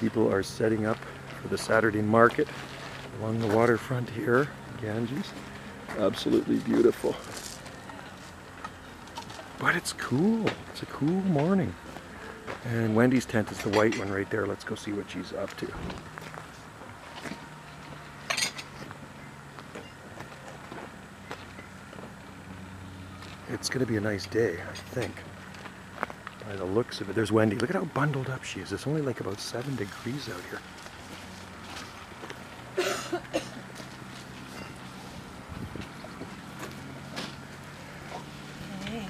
People are setting up for the Saturday market along the waterfront here, Ganges. Absolutely beautiful. But it's cool. It's a cool morning. And Wendy's tent is the white one right there. Let's go see what she's up to. It's going to be a nice day, I think. By the looks of it. There's Wendy. Look at how bundled up she is. It's only like about 7 degrees out here.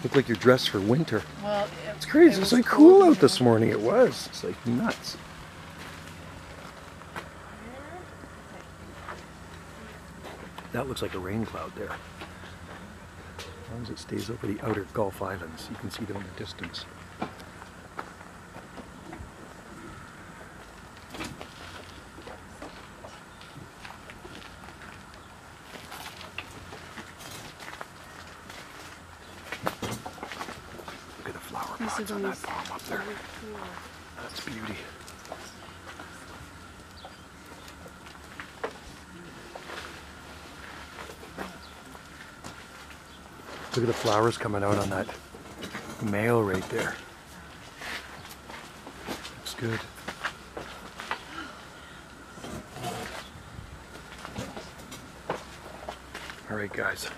Look like you're dressed for winter. Well, it, It's crazy. it It's like cool out this morning. It was. It's like nuts. That looks like a rain cloud there. As long as it stays over the outer Gulf Islands, you can see them in the distance. Look pots on that. That's beauty. Look at the flowers coming out on that male right there. Looks good. All right, guys.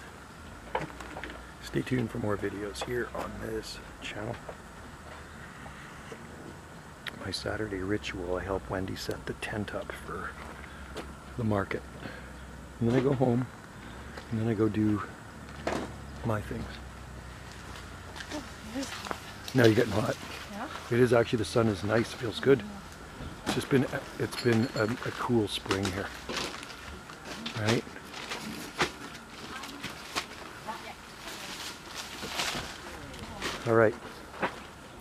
Stay tuned for more videos here on this channel my Saturday ritual, I help Wendy set the tent up for the market. And then I go home, and then I go do my things. Now you're getting hot. Yeah? It is actually, the sun is nice, feels good. It's just been, it's been a, a cool spring here. Right? All right.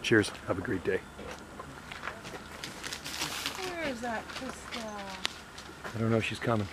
Cheers. Have a great day. Where is that Christa? I don't know if she's coming.